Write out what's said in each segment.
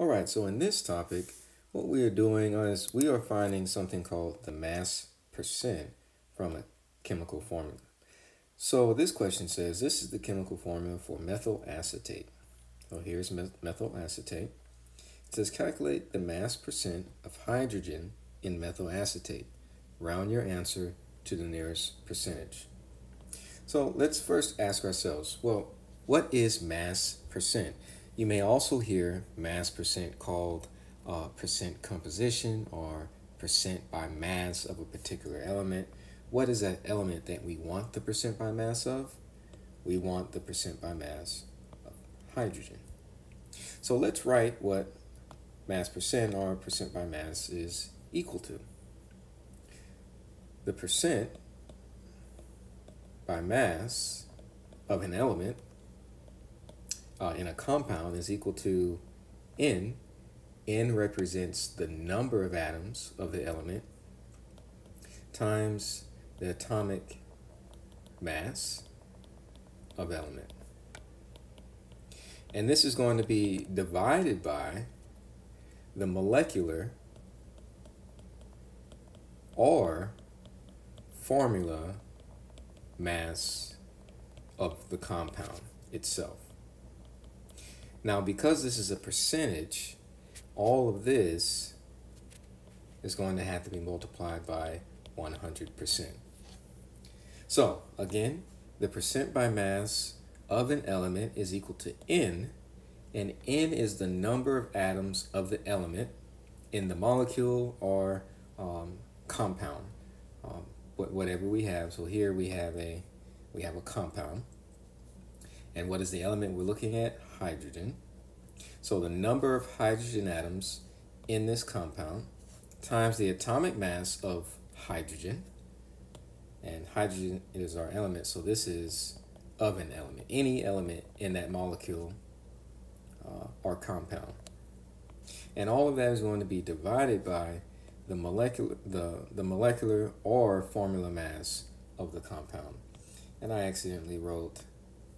All right, so in this topic, what we are doing is we are finding something called the mass percent from a chemical formula. So this question says, this is the chemical formula for methyl acetate. So here's methyl acetate. It says calculate the mass percent of hydrogen in methyl acetate. Round your answer to the nearest percentage. So let's first ask ourselves, well, what is mass percent? You may also hear mass percent called uh, percent composition or percent by mass of a particular element. What is that element that we want the percent by mass of? We want the percent by mass of hydrogen. So let's write what mass percent or percent by mass is equal to. The percent by mass of an element uh, in a compound is equal to N. N represents the number of atoms of the element times the atomic mass of element. And this is going to be divided by the molecular or formula mass of the compound itself. Now, because this is a percentage, all of this is going to have to be multiplied by 100%. So, again, the percent by mass of an element is equal to N, and N is the number of atoms of the element in the molecule or um, compound, um, whatever we have. So here we have a we have a compound. And what is the element we're looking at? Hydrogen. So the number of hydrogen atoms in this compound times the atomic mass of hydrogen. And hydrogen is our element, so this is of an element, any element in that molecule uh, or compound. And all of that is going to be divided by the molecular, the, the molecular or formula mass of the compound. And I accidentally wrote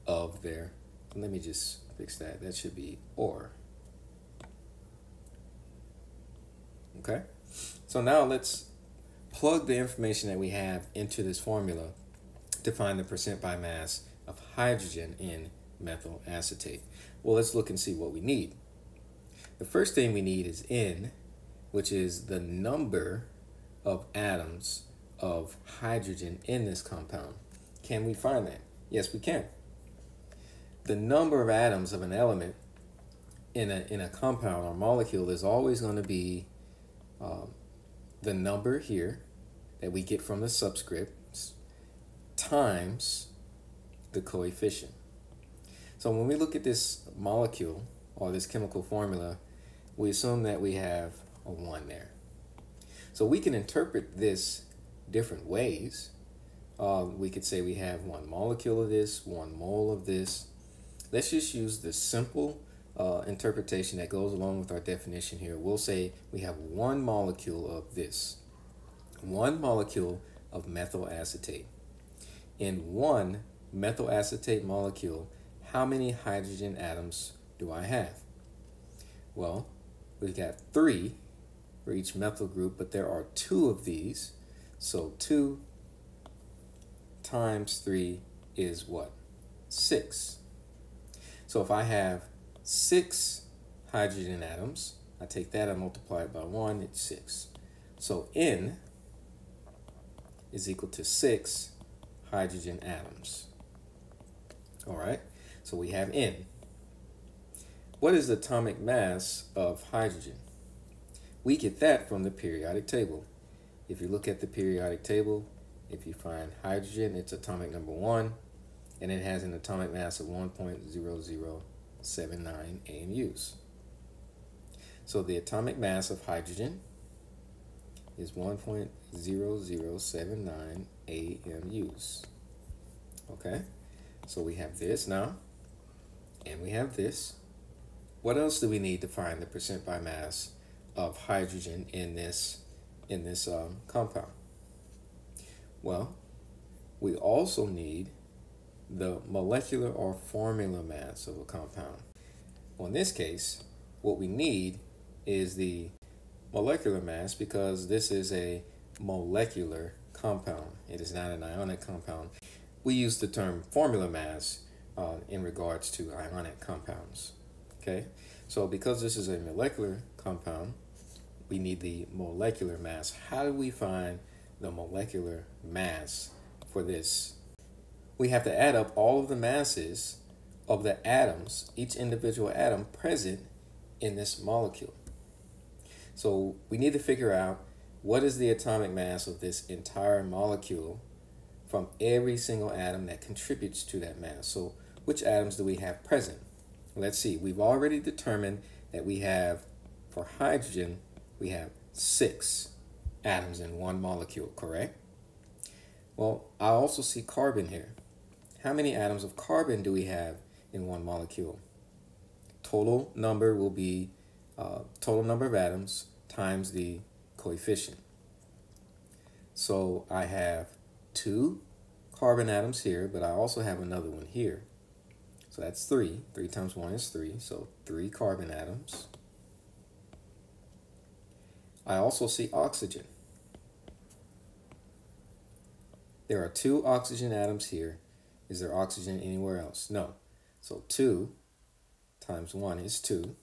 of there. Let me just fix that. That should be or. Okay? So now let's plug the information that we have into this formula to find the percent by mass of hydrogen in methyl acetate. Well, let's look and see what we need. The first thing we need is N, which is the number of atoms of hydrogen in this compound. Can we find that? Yes, we can. The number of atoms of an element in a, in a compound or molecule is always going to be um, the number here that we get from the subscripts times the coefficient. So when we look at this molecule or this chemical formula, we assume that we have a 1 there. So we can interpret this different ways. Uh, we could say we have one molecule of this, one mole of this. Let's just use the simple uh, interpretation that goes along with our definition here. We'll say we have one molecule of this, one molecule of methyl acetate. In one methyl acetate molecule, how many hydrogen atoms do I have? Well, we've got three for each methyl group, but there are two of these. So 2 times 3 is what? 6. So if I have 6 hydrogen atoms, I take that I multiply it by 1, it's 6. So N is equal to 6 hydrogen atoms. All right, so we have N. What is the atomic mass of hydrogen? We get that from the periodic table. If you look at the periodic table, if you find hydrogen, it's atomic number 1, and it has an atomic mass of 1.0079 AMUs. So the atomic mass of hydrogen is 1.0079 AMUs. Okay, so we have this now, and we have this. What else do we need to find the percent by mass of hydrogen in this in this um, compound? Well, we also need the molecular or formula mass of a compound. Well, in this case, what we need is the molecular mass because this is a molecular compound. It is not an ionic compound. We use the term formula mass uh, in regards to ionic compounds. Okay, so because this is a molecular compound, we need the molecular mass. How do we find the molecular mass for this? We have to add up all of the masses of the atoms, each individual atom present in this molecule. So we need to figure out what is the atomic mass of this entire molecule from every single atom that contributes to that mass. So which atoms do we have present? Let's see, we've already determined that we have, for hydrogen, we have six atoms in one molecule, correct? Well, I also see carbon here. How many atoms of carbon do we have in one molecule? Total number will be uh, total number of atoms times the coefficient. So I have two carbon atoms here, but I also have another one here. So that's three. Three times one is three. So three carbon atoms. I also see oxygen. There are two oxygen atoms here. Is there oxygen anywhere else? No. So 2 times 1 is 2.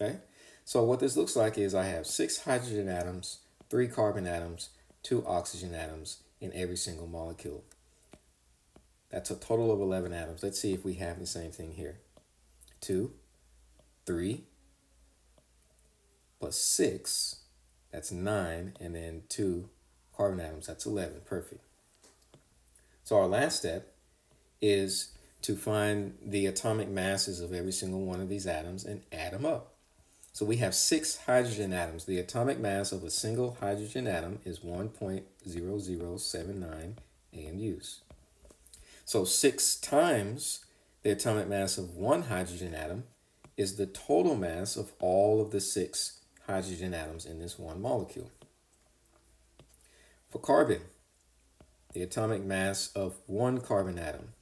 Okay? So what this looks like is I have six hydrogen atoms, three carbon atoms, two oxygen atoms in every single molecule. That's a total of 11 atoms. Let's see if we have the same thing here. 2, 3, plus 6, that's 9, and then 2 carbon atoms, that's 11. Perfect. So our last step is to find the atomic masses of every single one of these atoms and add them up. So we have six hydrogen atoms. The atomic mass of a single hydrogen atom is 1.0079 AMUs. So six times the atomic mass of one hydrogen atom is the total mass of all of the six hydrogen atoms in this one molecule. For carbon, the atomic mass of one carbon atom,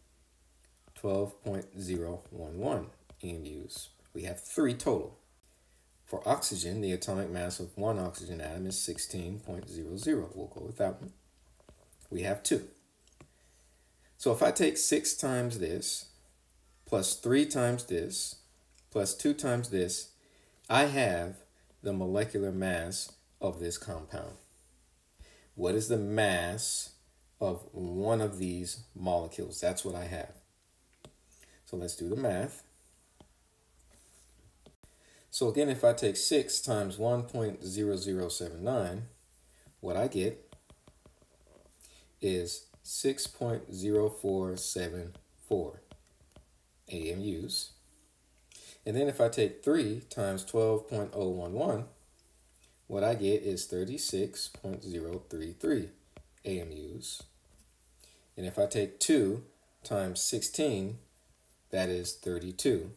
12.011 AMUs. We have three total. For oxygen, the atomic mass of one oxygen atom is 16.00. We'll go with that one. We have two. So if I take 6 times this, plus 3 times this, plus 2 times this, I have the molecular mass of this compound. What is the mass of one of these molecules? That's what I have. So let's do the math. So again, if I take 6 times 1.0079, what I get is 6.0474 AMUs. And then if I take 3 times 12.011, what I get is 36.033 AMUs. And if I take 2 times 16, that is 32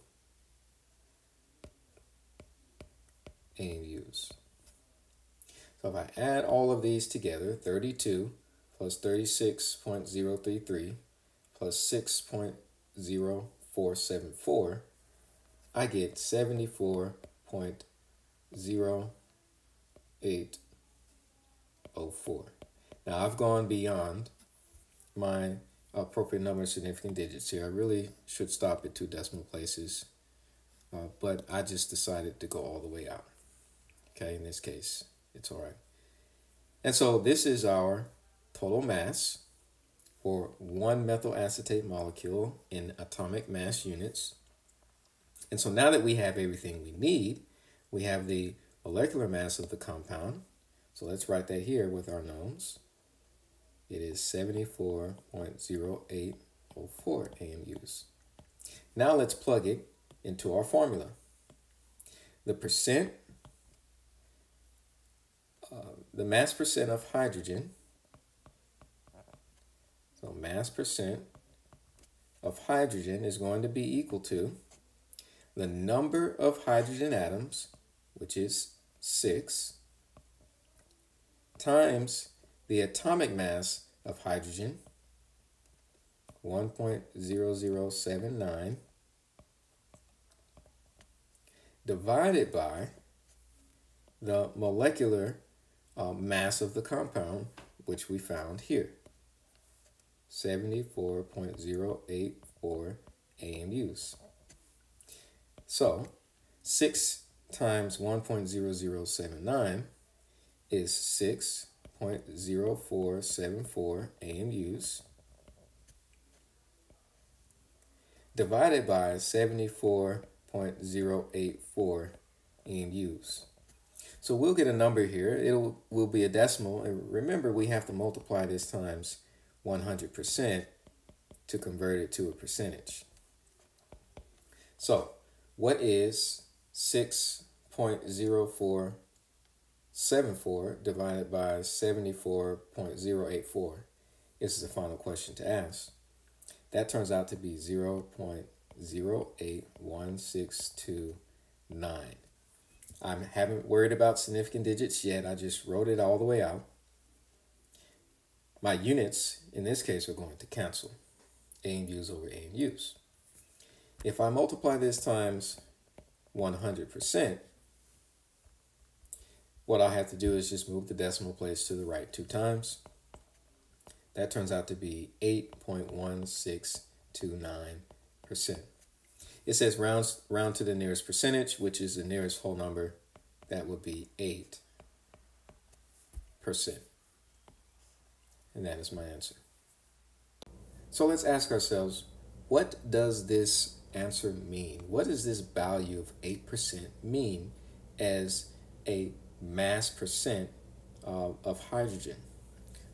AMUs. So if I add all of these together, 32 plus 36.033 plus 6.0474, I get 74.0804. Now I've gone beyond my appropriate number of significant digits here. I really should stop at two decimal places, uh, but I just decided to go all the way out. Okay, in this case, it's all right. And so this is our total mass for one methyl acetate molecule in atomic mass units. And so now that we have everything we need, we have the molecular mass of the compound. So let's write that here with our knowns. It is 74.0804 AMUs. Now let's plug it into our formula. The percent, uh, the mass percent of hydrogen so mass percent of hydrogen is going to be equal to the number of hydrogen atoms, which is 6, times the atomic mass of hydrogen, 1.0079, divided by the molecular uh, mass of the compound, which we found here. 74.084 AMUs. So 6 times 1.0079 is 6.0474 AMUs divided by 74.084 AMUs. So we'll get a number here. It will be a decimal. And remember, we have to multiply this times 100% to convert it to a percentage. So what is 6.0474 divided by 74.084? This is the final question to ask. That turns out to be 0.081629. I haven't worried about significant digits yet. I just wrote it all the way out. My units, in this case, are going to cancel. AMUs over AMUs. If I multiply this times 100%, what I have to do is just move the decimal place to the right two times. That turns out to be 8.1629%. It says round, round to the nearest percentage, which is the nearest whole number. That would be 8%. And that is my answer. So let's ask ourselves, what does this answer mean? What does this value of 8% mean as a mass percent uh, of hydrogen?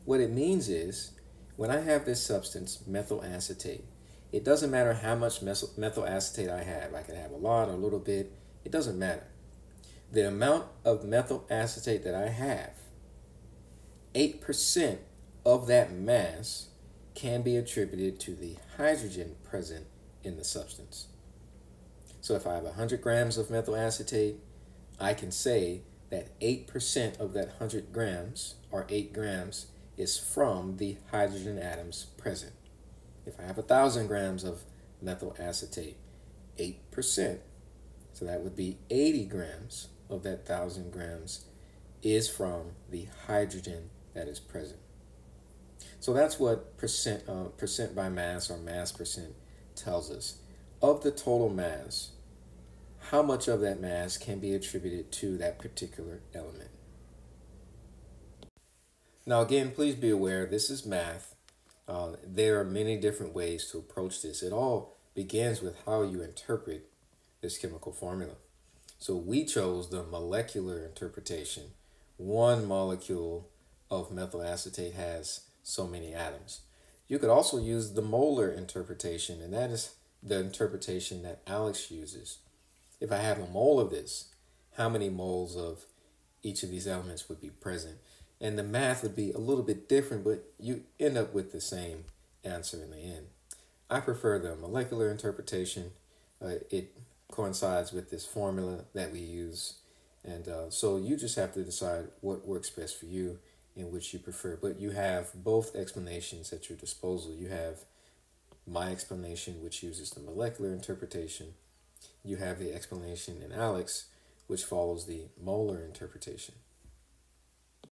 What it means is when I have this substance, methyl acetate, it doesn't matter how much methyl acetate I have. I can have a lot or a little bit. It doesn't matter. The amount of methyl acetate that I have, 8% of that mass can be attributed to the hydrogen present in the substance. So if I have 100 grams of methyl acetate, I can say that 8% of that 100 grams, or 8 grams, is from the hydrogen atoms present. If I have 1,000 grams of methyl acetate, 8%, so that would be 80 grams of that 1,000 grams is from the hydrogen that is present. So that's what percent, uh, percent by mass or mass percent tells us. Of the total mass, how much of that mass can be attributed to that particular element? Now again, please be aware, this is math. Uh, there are many different ways to approach this. It all begins with how you interpret this chemical formula. So we chose the molecular interpretation. One molecule of methyl acetate has so many atoms. You could also use the molar interpretation, and that is the interpretation that ALEKS uses. If I have a mole of this, how many moles of each of these elements would be present? And the math would be a little bit different, but you end up with the same answer in the end. I prefer the molecular interpretation. Uh, it coincides with this formula that we use. And uh, so you just have to decide what works best for you in which you prefer. But you have both explanations at your disposal. You have my explanation, which uses the molecular interpretation. You have the explanation in ALEKS, which follows the molar interpretation.